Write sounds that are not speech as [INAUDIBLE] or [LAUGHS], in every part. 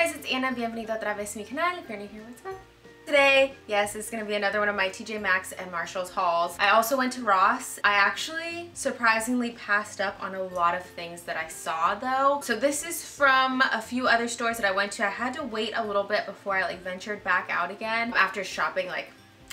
guys, it's Anna. Bienvenido otra vez a mi canal. If you're new here, what's up? Today, yes, it's gonna be another one of my TJ Maxx and Marshalls hauls. I also went to Ross. I actually surprisingly passed up on a lot of things that I saw though. So this is from a few other stores that I went to. I had to wait a little bit before I like ventured back out again after shopping like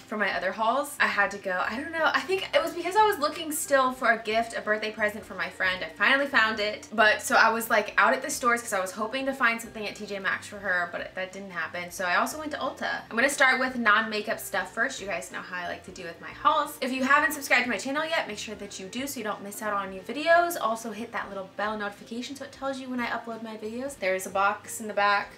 for my other hauls. I had to go, I don't know, I think it was because I was looking still for a gift, a birthday present for my friend. I finally found it. But so I was like out at the stores because I was hoping to find something at TJ Maxx for her, but that didn't happen. So I also went to Ulta. I'm gonna start with non-makeup stuff first. You guys know how I like to do with my hauls. If you haven't subscribed to my channel yet, make sure that you do so you don't miss out on new videos. Also hit that little bell notification so it tells you when I upload my videos. There's a box in the back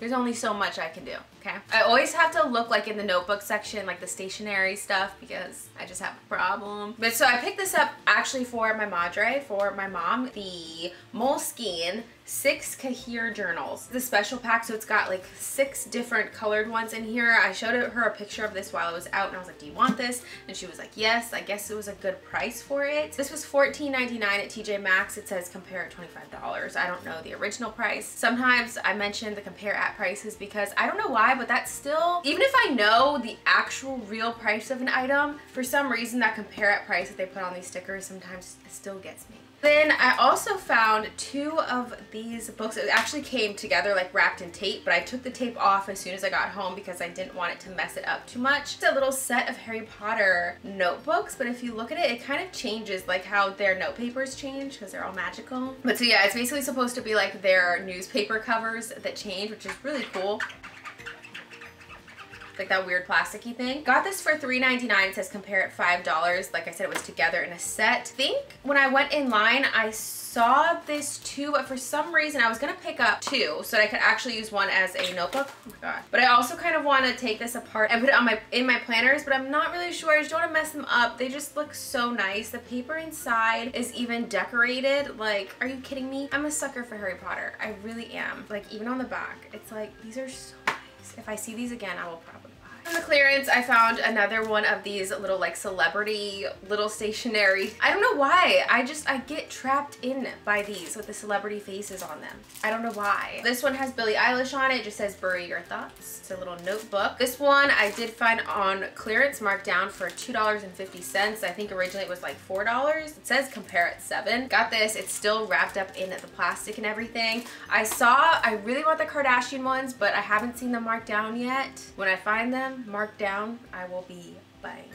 there's only so much I can do, okay? I always have to look like in the notebook section, like the stationery stuff, because I just have a problem. But so I picked this up actually for my madre, for my mom, the Moleskine six Cahier journals. The special pack, so it's got like six different colored ones in here. I showed her a picture of this while I was out and I was like, do you want this? And she was like, yes. I guess it was a good price for it. This was $14.99 at TJ Maxx. It says compare at $25. I don't know the original price. Sometimes I mention the compare at prices because I don't know why, but that's still, even if I know the actual real price of an item, for some reason that compare at price that they put on these stickers sometimes still gets me. Then I also found two of these books. It actually came together like wrapped in tape, but I took the tape off as soon as I got home because I didn't want it to mess it up too much. It's a little set of Harry Potter notebooks, but if you look at it, it kind of changes like how their note papers change because they're all magical. But so yeah, it's basically supposed to be like their newspaper covers that change, which is really cool like that weird plasticky thing. Got this for $3.99. It says compare at $5. Like I said, it was together in a set. I think when I went in line, I saw this too, but for some reason I was gonna pick up two so I could actually use one as a notebook. Oh my god. But I also kind of want to take this apart and put it on my in my planners, but I'm not really sure. I just don't want to mess them up. They just look so nice. The paper inside is even decorated. Like, are you kidding me? I'm a sucker for Harry Potter. I really am. Like, even on the back, it's like, these are so nice. If I see these again, I will probably on the clearance, I found another one of these little like celebrity little stationery. I don't know why. I just, I get trapped in by these with the celebrity faces on them. I don't know why. This one has Billie Eilish on it. it just says bury your thoughts. It's a little notebook. This one I did find on clearance marked down for $2.50. I think originally it was like $4. It says compare at 7 Got this. It's still wrapped up in the plastic and everything. I saw, I really want the Kardashian ones, but I haven't seen them marked down yet. When I find them, marked down, I will be buying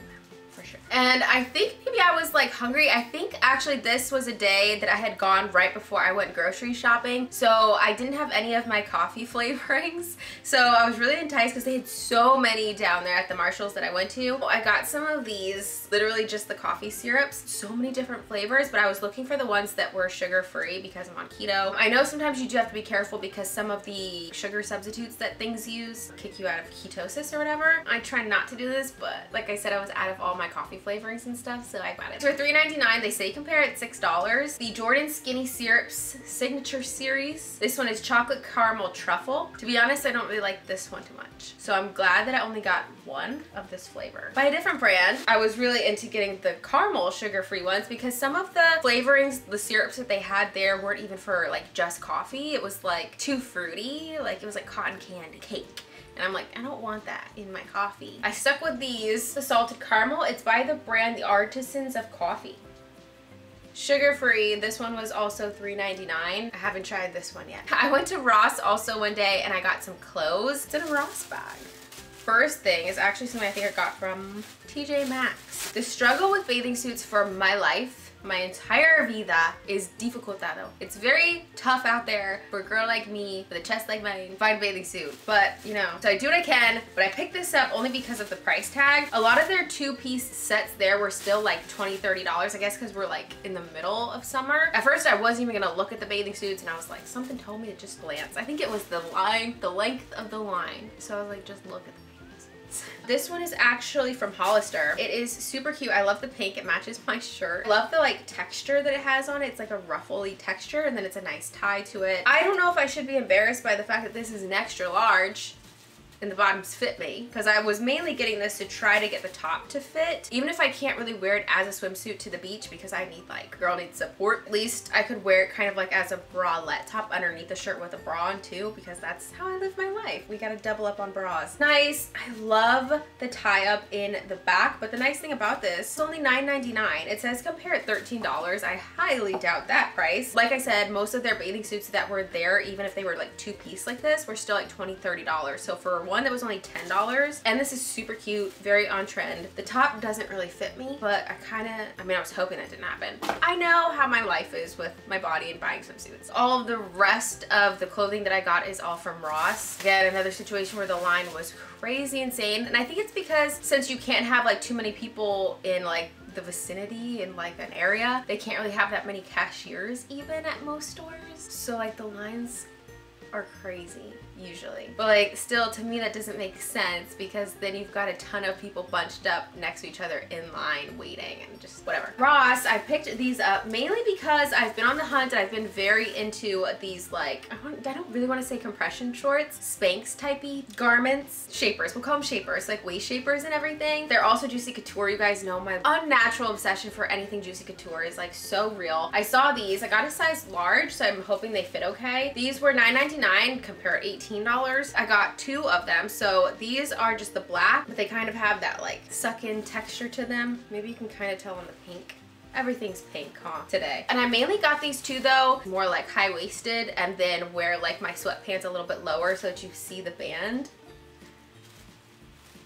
for sure. And I think maybe I was like hungry. I think actually this was a day that I had gone right before I went grocery shopping. So I didn't have any of my coffee [LAUGHS] flavorings. So I was really enticed because they had so many down there at the Marshalls that I went to. I got some of these, literally just the coffee syrups. So many different flavors, but I was looking for the ones that were sugar-free because I'm on keto. I know sometimes you do have to be careful because some of the sugar substitutes that things use kick you out of ketosis or whatever. I try not to do this, but like I said, I was out of all my coffee flavorings and stuff, so I got it. For $3.99, they say compare at $6. The Jordan Skinny Syrups Signature Series. This one is chocolate caramel truffle. To be honest, I don't really like this one too much. So I'm glad that I only got one of this flavor. By a different brand, I was really into getting the caramel sugar-free ones because some of the flavorings, the syrups that they had there weren't even for like just coffee. It was like too fruity, like it was like cotton candy cake. And I'm like, I don't want that in my coffee. I stuck with these, the salted caramel. It's by the brand The Artisans of Coffee. Sugar-free, this one was also $3.99. I haven't tried this one yet. [LAUGHS] I went to Ross also one day and I got some clothes. It's in a Ross bag. First thing is actually something I think I got from TJ Maxx. The struggle with bathing suits for my life my entire vida is dificultado. It's very tough out there for a girl like me with a chest like mine find bathing suit. But, you know, so I do what I can, but I picked this up only because of the price tag. A lot of their two-piece sets there were still like $20, $30, I guess because we're like in the middle of summer. At first, I wasn't even gonna look at the bathing suits and I was like, something told me to just glance. I think it was the line, the length of the line. So I was like, just look at this one is actually from Hollister. It is super cute. I love the pink. It matches my shirt. I love the like texture that it has on it. It's like a ruffly texture and then it's a nice tie to it. I don't know if I should be embarrassed by the fact that this is an extra large and the bottoms fit me because I was mainly getting this to try to get the top to fit. Even if I can't really wear it as a swimsuit to the beach because I need like, girl needs support. At least I could wear it kind of like as a bralette top underneath the shirt with a bra on too because that's how I live my life. We gotta double up on bras. Nice. I love the tie up in the back, but the nice thing about this, it's only $9.99. It says compare at $13. I highly doubt that price. Like I said, most of their bathing suits that were there, even if they were like two piece like this, were still like $20, $30. So for one that was only $10, and this is super cute, very on trend. The top doesn't really fit me, but I kind of, I mean, I was hoping that didn't happen. I know how my life is with my body and buying swimsuits. All of the rest of the clothing that I got is all from Ross. Again, another situation where the line was crazy insane. And I think it's because since you can't have like too many people in like the vicinity in like an area, they can't really have that many cashiers even at most stores. So like the lines are crazy usually. But like still to me that doesn't make sense because then you've got a ton of people bunched up next to each other in line waiting and just whatever. Ross, I picked these up mainly because I've been on the hunt and I've been very into these like, I don't, I don't really want to say compression shorts, Spanx typey garments, shapers. We'll call them shapers, like waist shapers and everything. They're also Juicy Couture. You guys know my unnatural obsession for anything Juicy Couture is like so real. I saw these. I got a size large, so I'm hoping they fit okay. These were $9.99 compared 18 $15. I got two of them. So these are just the black, but they kind of have that like suck in texture to them. Maybe you can kind of tell on the pink everything's pink huh today and i mainly got these two though more like high-waisted and then wear like my sweatpants a little bit lower so that you see the band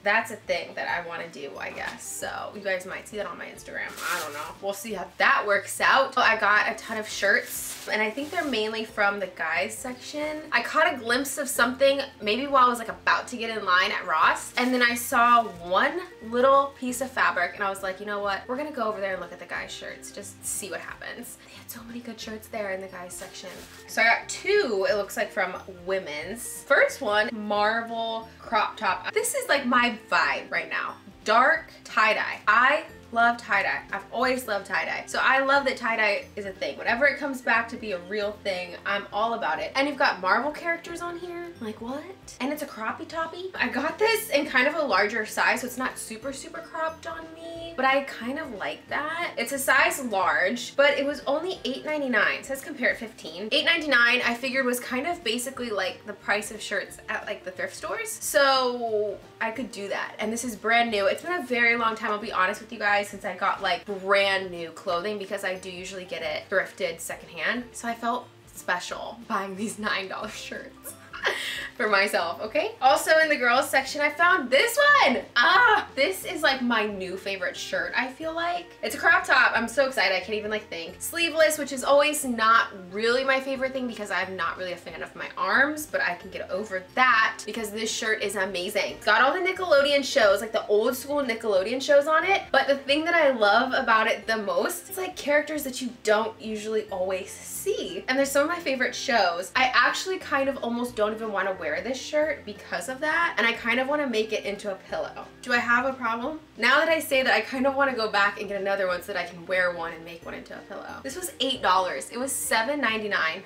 that's a thing that I want to do, I guess. So you guys might see that on my Instagram. I don't know. We'll see how that works out. So I got a ton of shirts and I think they're mainly from the guys section. I caught a glimpse of something maybe while I was like about to get in line at Ross and then I saw one little piece of fabric and I was like, you know what? We're gonna go over there and look at the guys shirts, just see what happens. They had so many good shirts there in the guys section. So I got two, it looks like from women's. First one, Marvel crop top. This is like my vibe right now. Dark tie-dye. I love tie-dye. I've always loved tie-dye. So I love that tie-dye is a thing. Whenever it comes back to be a real thing, I'm all about it. And you've got Marvel characters on here. Like what? And it's a croppy toppy. I got this in kind of a larger size, so it's not super, super cropped on me, but I kind of like that. It's a size large, but it was only $8.99. It says compare at 15. $8.99 I figured was kind of basically like the price of shirts at like the thrift stores. So I could do that. And this is brand new. It's been a very long time, I'll be honest with you guys since I got like brand new clothing because I do usually get it thrifted secondhand. So I felt special buying these $9 shirts. [LAUGHS] for myself, okay? Also in the girls section, I found this one. Ah, this is like my new favorite shirt, I feel like. It's a crop top. I'm so excited. I can't even like think. Sleeveless, which is always not really my favorite thing because I'm not really a fan of my arms, but I can get over that because this shirt is amazing. It's got all the Nickelodeon shows, like the old school Nickelodeon shows on it. But the thing that I love about it the most, it's like characters that you don't usually always see. And there's some of my favorite shows. I actually kind of almost don't even want to wear wear this shirt because of that and I kind of want to make it into a pillow. Do I have a problem? Now that I say that I kind of want to go back and get another one so that I can wear one and make one into a pillow. This was $8. It was $7.99. [SIGHS] I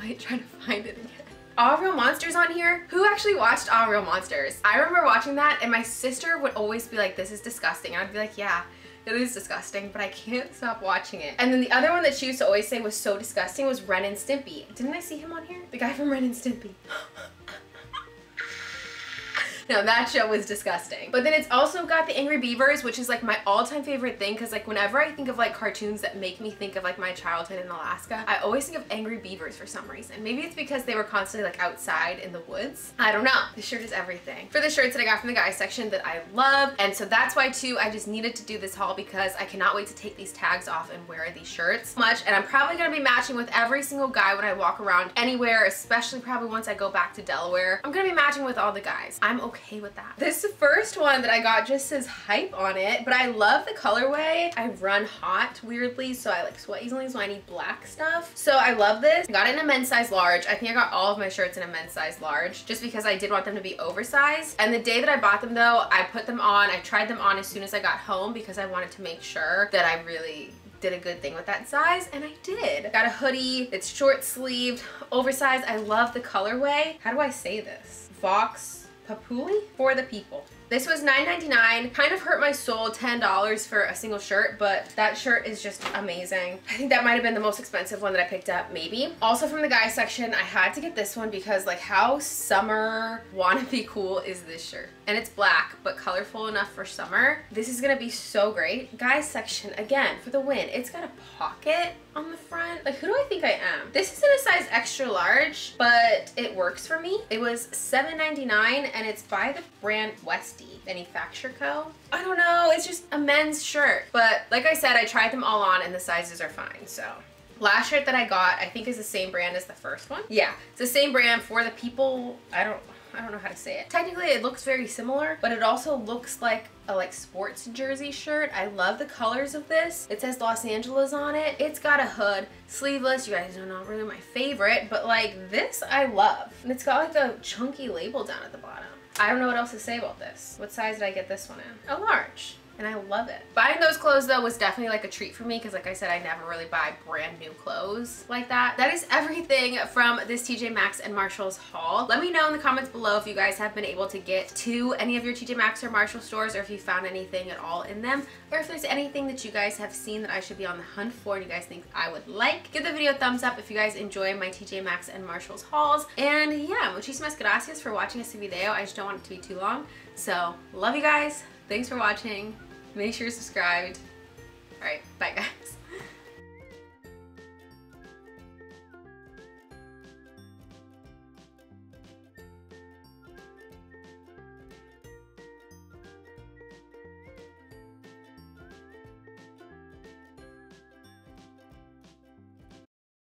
might try to find it again. Aaahh!!! Real Monsters on here. Who actually watched Aaahh!!! Real Monsters? I remember watching that and my sister would always be like, this is disgusting. And I'd be like, yeah, it is disgusting, but I can't stop watching it. And then the other one that she used to always say was so disgusting was Ren and Stimpy. Didn't I see him on here? The guy from Ren and Stimpy. [GASPS] [LAUGHS] No, that show was disgusting. But then it's also got the Angry Beavers, which is like my all-time favorite thing because like whenever I think of like cartoons that make me think of like my childhood in Alaska, I always think of Angry Beavers for some reason. Maybe it's because they were constantly like outside in the woods. I don't know. The shirt is everything. For the shirts that I got from the guys section that I love. And so that's why too, I just needed to do this haul because I cannot wait to take these tags off and wear these shirts much. And I'm probably gonna be matching with every single guy when I walk around anywhere, especially probably once I go back to Delaware. I'm gonna be matching with all the guys. I'm okay okay with that. This first one that I got just says hype on it, but I love the colorway. I run hot weirdly, so I like sweat easily, so I need black stuff. So I love this. I got it in a men's size large. I think I got all of my shirts in a men's size large just because I did want them to be oversized. And the day that I bought them though, I put them on, I tried them on as soon as I got home because I wanted to make sure that I really did a good thing with that size and I did. Got a hoodie, it's short sleeved, oversized. I love the colorway. How do I say this? Vox Populi for the people. This was $9.99. Kind of hurt my soul, $10 for a single shirt, but that shirt is just amazing. I think that might have been the most expensive one that I picked up, maybe. Also from the guys section, I had to get this one because like how summer wanna be cool is this shirt. And it's black, but colorful enough for summer. This is gonna be so great. Guys section, again, for the win. It's got a pocket on the front. Like, who do I think I am? This is in a size extra large, but it works for me. It was $7.99 and it's by the brand Westie Manufacture Co. I don't know, it's just a men's shirt. But like I said, I tried them all on and the sizes are fine, so. Last shirt that I got, I think is the same brand as the first one. Yeah, it's the same brand for the people. I don't, I don't know how to say it. Technically it looks very similar, but it also looks like a like sports jersey shirt. I love the colors of this. It says Los Angeles on it. It's got a hood, sleeveless. You guys are not really my favorite, but like this I love. And it's got like a chunky label down at the bottom. I don't know what else to say about this. What size did I get this one in? A large and I love it. Buying those clothes though was definitely like a treat for me because like I said, I never really buy brand new clothes like that. That is everything from this TJ Maxx and Marshalls haul. Let me know in the comments below if you guys have been able to get to any of your TJ Maxx or Marshall stores or if you found anything at all in them or if there's anything that you guys have seen that I should be on the hunt for and you guys think I would like. Give the video a thumbs up if you guys enjoy my TJ Maxx and Marshalls hauls. And yeah, muchísimas gracias for watching this video. I just don't want it to be too long. So love you guys. Thanks for watching. Make sure you're subscribed. Alright, bye guys.